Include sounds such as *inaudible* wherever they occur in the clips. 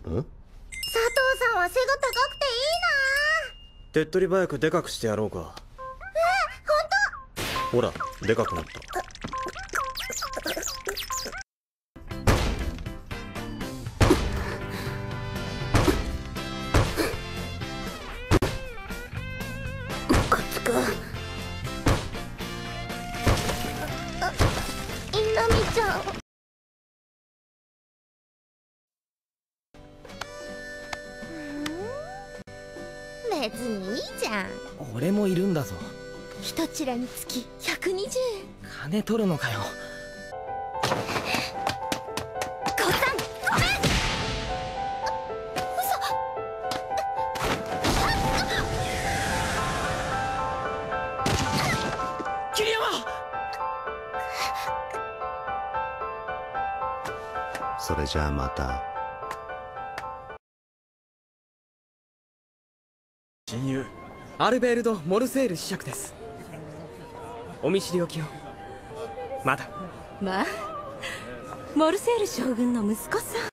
佐藤さんは背が高くていいな。手っ取り早くでかくしてやろうか。えほらでかくなったナミちゃん。別にいいじゃん。俺もいるん。だぞ一チラにつき120円金取るのかよごさん。ごめん。桐山それじゃあまた。親友。アルベールド・モルセール子爵です。お見知りおきを。まだ。まあモルセール将軍の息子さん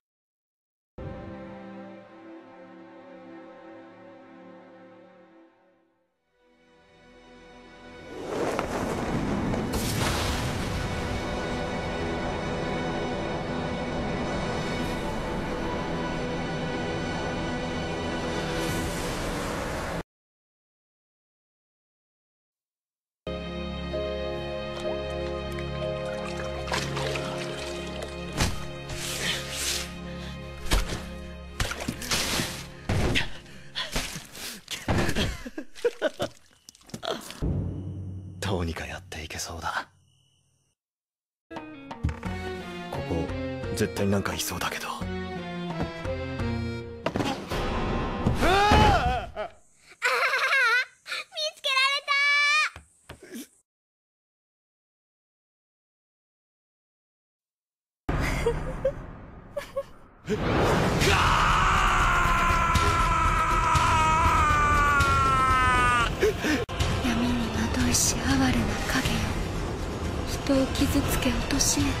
うにかやっていけそうだ。ここ絶対なんかいそうだけど。見つけられた *laughs* 人を傷つけ貶めて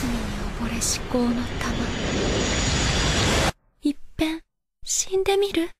罪に溺れ思考の玉。いっぺん死んでみる？